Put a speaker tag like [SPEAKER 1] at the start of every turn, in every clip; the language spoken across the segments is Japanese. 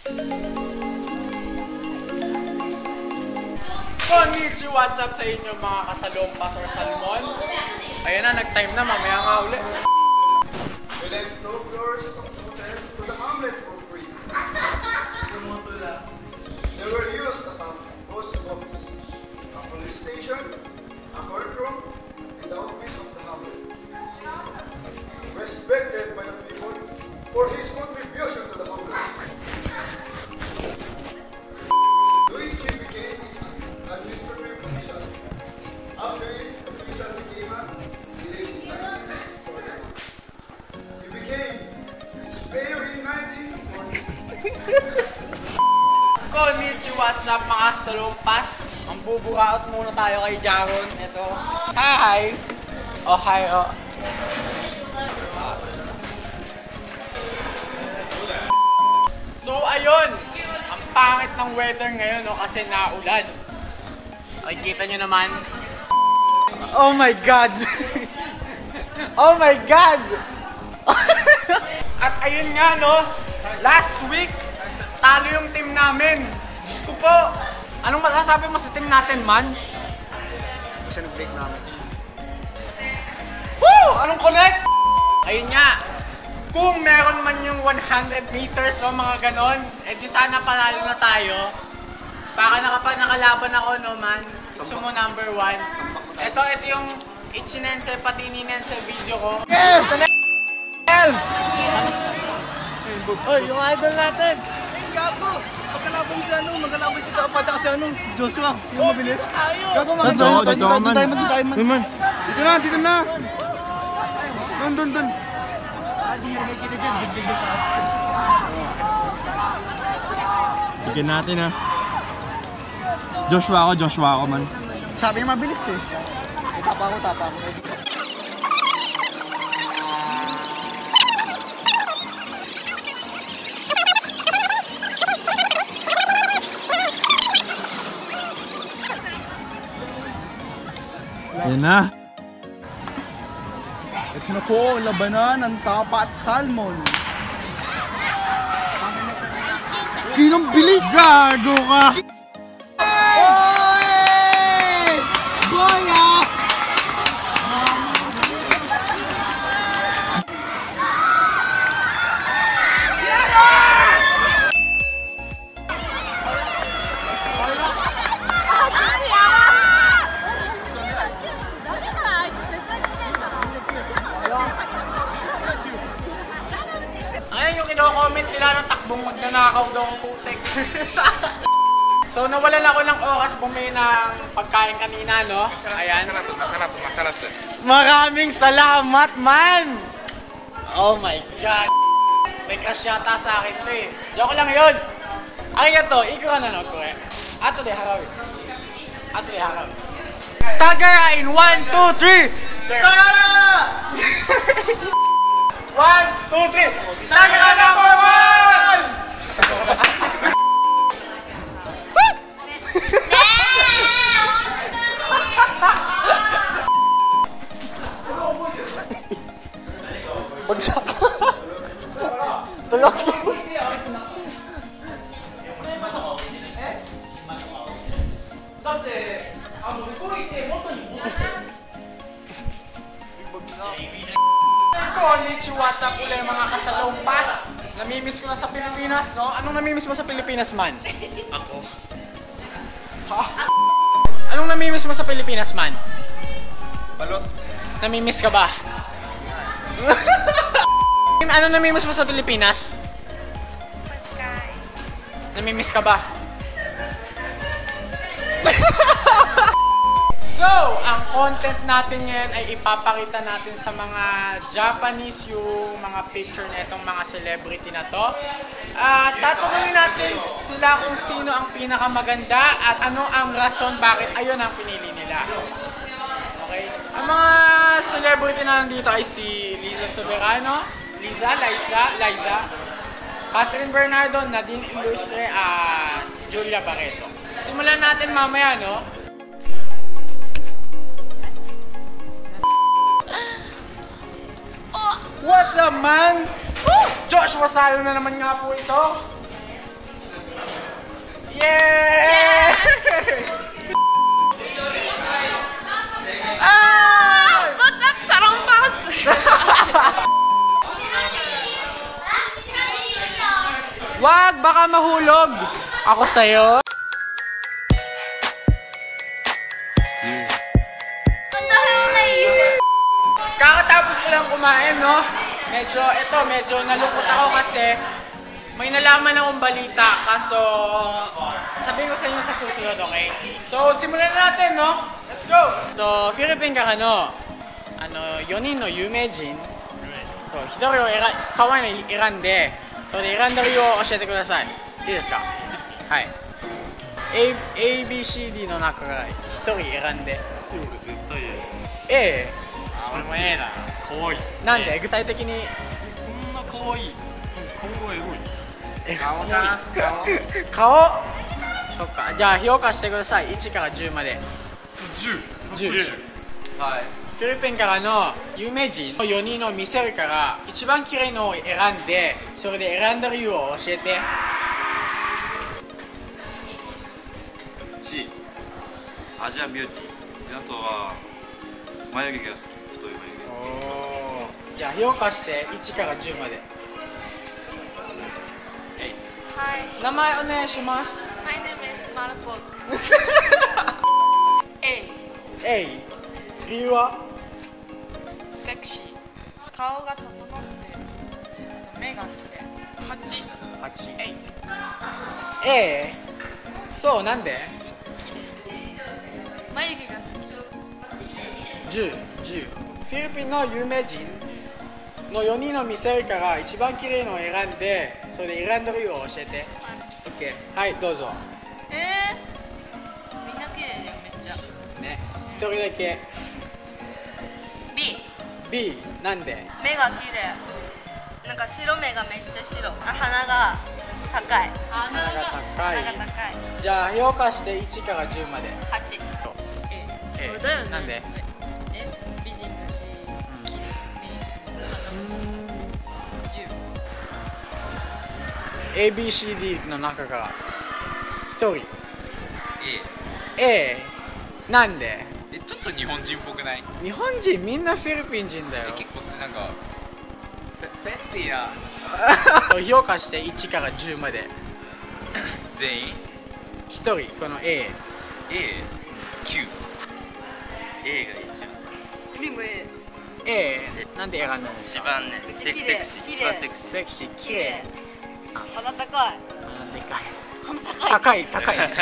[SPEAKER 1] Konnichiwa, what's up sa inyo mga kasalompas or salmon? Ayan na, nag-time na, mamaya nga uli.
[SPEAKER 2] We left no floors of the hotel to the hamlet for free. They were used as a post office, a police station, 1940
[SPEAKER 1] Konnichiwa, what's up mga salompas? Ang buburaot muna tayo kay Jaron. Ito. Hi! Oh, hi, oh. So, ayun. Ang pangit ng weather ngayon, no, kasi naulan. Nakikita nyo naman. Oh my God! oh my God! At ayun nga, no, last week, talo yung team namin. Diyos ko po. Anong masasabi mo sa team natin, man?
[SPEAKER 2] Kasi nag-break namin.
[SPEAKER 1] Woo! Anong connect? Ayun nga. Kung meron man yung 100 meters o mga ganon, eh di sana panalo na tayo. Para nakapag nakalaban ako, no man. Gusto mo number one. Ito, ito yung ichinense, pati ninense video ko. Yeah! Chanel! Oy, yung idol natin!
[SPEAKER 3] Ay, gago! Magkalaban si ano, magkalaban si Tapa tsaka si ano, Joshua, yung mabilis. Gago, mga
[SPEAKER 2] Dito,
[SPEAKER 3] dito,
[SPEAKER 2] dito,
[SPEAKER 3] dito,
[SPEAKER 2] man.
[SPEAKER 3] dito tayo, man, dito tayo, man.
[SPEAKER 2] Dito na, dito na! Dun, dun, dun!
[SPEAKER 4] Bigyan natin ha. Joshua ako, Joshua ako man.
[SPEAKER 3] Sabi niya mabilis eh. Tapa ako, tapa ako.
[SPEAKER 4] Yan na.
[SPEAKER 3] Ito na po, ang labanan ng tapa at salmon. Ginong bilis!
[SPEAKER 4] Gago ka!
[SPEAKER 3] Oy! Boy
[SPEAKER 1] magnanakaw daw ang putek. so nawalan ako ng oras bumili ng pagkain kanina, no? Ayan.
[SPEAKER 2] Masarap, masarap.
[SPEAKER 1] Maraming salamat, man! Oh my God! May crush yata sa akin to eh. Joke lang yun! Ay, ito, ikaw na no, kore. Ato de harawi. Ato de harawi. Tagara in 1, 2, 3! Tagara! 1, 2, 3! Tagara number 1! Konnichiwa, what's up ulit mga kasalumpas? Namimiss ko na sa Pilipinas, no? Anong namimiss mo sa Pilipinas, man? Ako. Ha? Anong namimiss mo sa Pilipinas, man?
[SPEAKER 2] Balot.
[SPEAKER 1] Namimiss ka ba? ano namimiss mo sa Pilipinas? Namimiss ka ba? So, ang content natin ngayon ay ipapakita natin sa mga Japanese yung mga picture na itong mga celebrity na to. At tatanungin natin sila kung sino ang pinakamaganda at ano ang rason bakit ayun ang pinili nila. Okay. Ang mga celebrity na nandito ay si Liza Soberano, Liza, Liza, Liza, Catherine Bernardo, Nadine Ilustre, at Julia Barreto. Simulan natin mamaya, no? Oh, what's up, man? Joshua Salo na naman nga po ito. Yay! Yeah! Ah! ah! What's up, Sarompas? Wag, baka mahulog. Ako sa'yo. Lang kumain, no? Medyo, ito, medyo nalungkot ako kasi may nalaman akong balita, kaso sabihin ko sa inyo sa susunod, okay? So, simulan na natin, no? Let's go! To, Philippine ka no? Ano, 4人の有名人そう一人を選可愛いの選んでそれで選んだ理由を教えてくださいいいですかはい A ABCD の中から一人選んで
[SPEAKER 4] 絶対
[SPEAKER 1] A
[SPEAKER 4] 俺も A だかわい。い
[SPEAKER 1] なんで？具体的に。
[SPEAKER 4] こんなかわい。い今後エゴい。
[SPEAKER 1] 顔な？顔？そっか。じゃあ評価してください。1から10まで。
[SPEAKER 4] 10
[SPEAKER 1] 10フィリピンからの有名人の4人を見せるから一番綺麗のを選んでそれで選んだ理由を教えて。
[SPEAKER 5] C アジアンビューティー。あとは眉毛が好き
[SPEAKER 1] じゃあ評価して1から10まで。
[SPEAKER 6] はい、
[SPEAKER 1] 名前お願いします。
[SPEAKER 6] My name is Marpok. A、
[SPEAKER 1] A 理由は？
[SPEAKER 6] セクシー。顔が整ってる。目が綺麗。8、
[SPEAKER 1] 8
[SPEAKER 6] A、
[SPEAKER 1] A そうなんで？
[SPEAKER 6] 眉毛が好
[SPEAKER 1] 10, 10フィリピンの有名人の4人の見せるから一番綺麗のを選んでそれで選んだ理由を教えて。OK はいどうぞ。
[SPEAKER 6] き。えー、みんな綺麗だよ、めっちゃ。
[SPEAKER 1] ね一人だけ。
[SPEAKER 7] B
[SPEAKER 1] B なんで？
[SPEAKER 7] 目が綺麗。なんか白目がめっちゃ白。あ鼻が高い。
[SPEAKER 6] 鼻
[SPEAKER 1] 鼻が高い。
[SPEAKER 7] 鼻が高い。
[SPEAKER 1] じゃあ評価して1から10まで。
[SPEAKER 7] 8
[SPEAKER 1] そう。
[SPEAKER 6] A。
[SPEAKER 1] A
[SPEAKER 6] そうだよね。
[SPEAKER 1] なんで？
[SPEAKER 6] え、美人だし、綺麗。10。
[SPEAKER 1] ABCD の中から1人
[SPEAKER 5] A
[SPEAKER 1] A なん。で
[SPEAKER 8] えちょっと日本人っぽくない
[SPEAKER 1] 日本人みん。なフィリピン人だよ
[SPEAKER 8] 結構なん。かセセクシーな
[SPEAKER 1] 評価して1から10まで
[SPEAKER 8] 全員
[SPEAKER 1] 1人この A
[SPEAKER 8] A9
[SPEAKER 5] A が一番
[SPEAKER 7] リム A
[SPEAKER 1] A なんで選んだんですか？
[SPEAKER 5] 一番ね
[SPEAKER 7] めっち
[SPEAKER 5] セク
[SPEAKER 7] ゃ綺麗
[SPEAKER 5] セクシー
[SPEAKER 7] 綺麗。
[SPEAKER 5] 一番セクシ
[SPEAKER 1] セクシー綺麗。
[SPEAKER 7] 鼻高い。
[SPEAKER 1] あでかい。
[SPEAKER 7] 鼻高い。
[SPEAKER 1] 高い高い。
[SPEAKER 5] ー なんか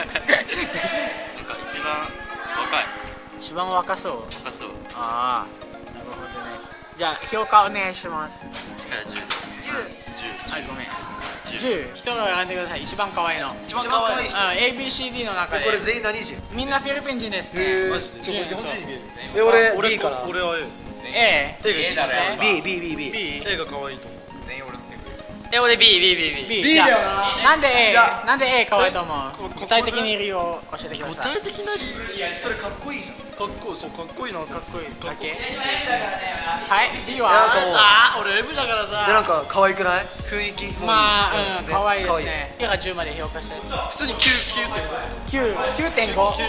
[SPEAKER 5] 一番若い。
[SPEAKER 1] 一番若そう。
[SPEAKER 5] 若そう。
[SPEAKER 1] ああなるほどね。じゃあ評価お願いします。
[SPEAKER 5] 1から10
[SPEAKER 7] 10
[SPEAKER 1] はいごめん
[SPEAKER 5] 10
[SPEAKER 1] 10人を選んでください。一番可愛いの。
[SPEAKER 3] 一番可愛い
[SPEAKER 1] うん ABCD の中で。
[SPEAKER 3] これ全員何人？
[SPEAKER 1] みんなフィリピン人ですね。
[SPEAKER 3] マジで？
[SPEAKER 1] ちょ日本人に見
[SPEAKER 3] え俺 B から。
[SPEAKER 4] 俺は A
[SPEAKER 1] A
[SPEAKER 8] だろ
[SPEAKER 3] B B B B
[SPEAKER 1] B
[SPEAKER 4] A が可愛いと思う。
[SPEAKER 8] 全員俺のセク
[SPEAKER 9] え俺 B B B B
[SPEAKER 1] B
[SPEAKER 3] B
[SPEAKER 1] じゃあ
[SPEAKER 3] だよな。
[SPEAKER 1] なんで A なんで A 可愛いと思う？具体的に理由を教えてください。
[SPEAKER 4] 具体的な理由
[SPEAKER 3] それかっこいいじゃん
[SPEAKER 4] かっこいいそうかっこいいなかっこいい。
[SPEAKER 1] だけはい
[SPEAKER 3] か
[SPEAKER 1] は
[SPEAKER 3] もう？
[SPEAKER 4] ああ俺 M だからさ。
[SPEAKER 3] でなんか可愛くない？雰囲気？
[SPEAKER 1] まあうん
[SPEAKER 3] ね
[SPEAKER 1] 可愛いですね。1から10まで評価して
[SPEAKER 4] 普通に9 9.5
[SPEAKER 1] 9 9.5
[SPEAKER 4] 9.5
[SPEAKER 1] こっ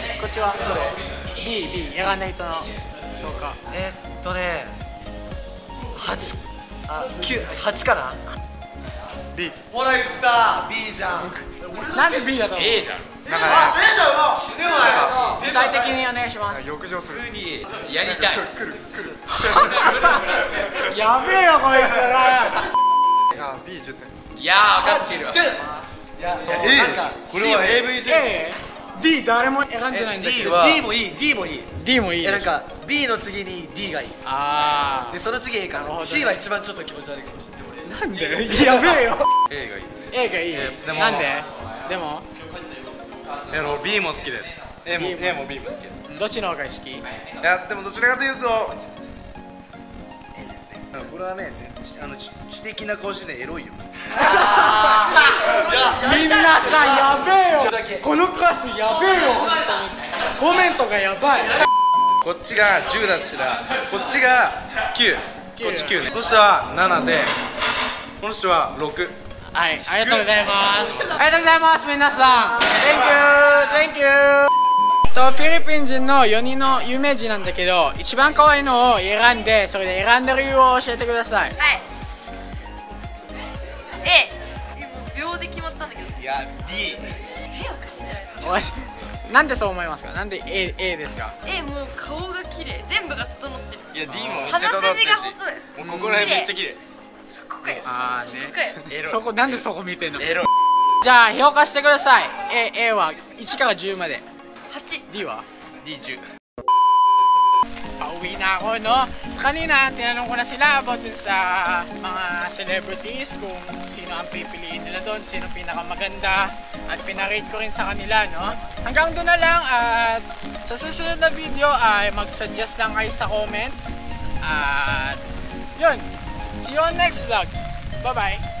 [SPEAKER 1] ちこっちはどれ？B B 選んだ人の評価。
[SPEAKER 3] えっとね8あ9 8かな
[SPEAKER 4] ？B
[SPEAKER 3] ほら言った。B じゃん。
[SPEAKER 1] なんで B だと思う
[SPEAKER 8] ？A だろ
[SPEAKER 1] 具体的にお願いします。
[SPEAKER 4] 浴場す。る
[SPEAKER 8] 普通にやりたい
[SPEAKER 1] やべえよこいつら。
[SPEAKER 4] あ B10 点
[SPEAKER 8] いやー分かってるわ
[SPEAKER 3] いや
[SPEAKER 4] A でしょ。これは AVJ
[SPEAKER 1] A D 誰も選んでないんだけ
[SPEAKER 3] D
[SPEAKER 1] ど
[SPEAKER 3] は D もいい D もいい。
[SPEAKER 1] D もいい
[SPEAKER 3] なんか B の次に D がいい。
[SPEAKER 1] あ
[SPEAKER 3] でその次 A かな。C は一番ちょっと気持ち悪いかもしれない。
[SPEAKER 1] あなんで？やべえよ。
[SPEAKER 5] A がいい
[SPEAKER 1] A がいい。
[SPEAKER 5] でも。
[SPEAKER 1] なんで？でも
[SPEAKER 5] でも B も好きです。A も A も B も好きです。
[SPEAKER 1] どっちの方が好き？
[SPEAKER 5] いやでもどちらかというと A ですねこれはねちあの知知的な顔してねエロいよ。
[SPEAKER 1] みんなさやべえよこのクラスやべえよコメントがやばい
[SPEAKER 5] こっちが10だとしたらこっちが9こっち9ねこの人は7でこの人は6
[SPEAKER 1] はい、ありがとうございます。ありがとうございます、皆さん。Thank you, thank you. とフィリピン人の4人の有名人なんだけど、一番可愛いのを選んで、それで選んだ理由を教えてください。
[SPEAKER 7] はい。A
[SPEAKER 6] 秒で決まったんだけど。
[SPEAKER 4] いや D
[SPEAKER 6] えおかしいんじゃ
[SPEAKER 1] なんでそう思いますか？なんで A, A ですか？
[SPEAKER 6] えもう顔が綺麗。全部が整ってる。
[SPEAKER 4] いや D もめっちゃ
[SPEAKER 6] 鼻
[SPEAKER 4] 整ってるし
[SPEAKER 6] 筋が細い。
[SPEAKER 4] もうここら辺めっちゃ綺麗。
[SPEAKER 6] そこかよ
[SPEAKER 1] ああね
[SPEAKER 6] そこかよ
[SPEAKER 4] エロい
[SPEAKER 1] そこなんでそこ見てんの
[SPEAKER 4] エロい
[SPEAKER 1] じゃあ評価してください A, A は1から10まで
[SPEAKER 6] 8
[SPEAKER 1] D は
[SPEAKER 4] D10
[SPEAKER 1] Pauwi na ako, no? Kanina, tinanong ko na sila about dun sa mga celebrities, kung sino ang pipiliin nila doon, sino pinakamaganda, at pinarate ko rin sa kanila, no? Hanggang doon na lang, at sa susunod na video ay mag-suggest lang kayo sa comment. At yun, see you on next vlog. Bye-bye!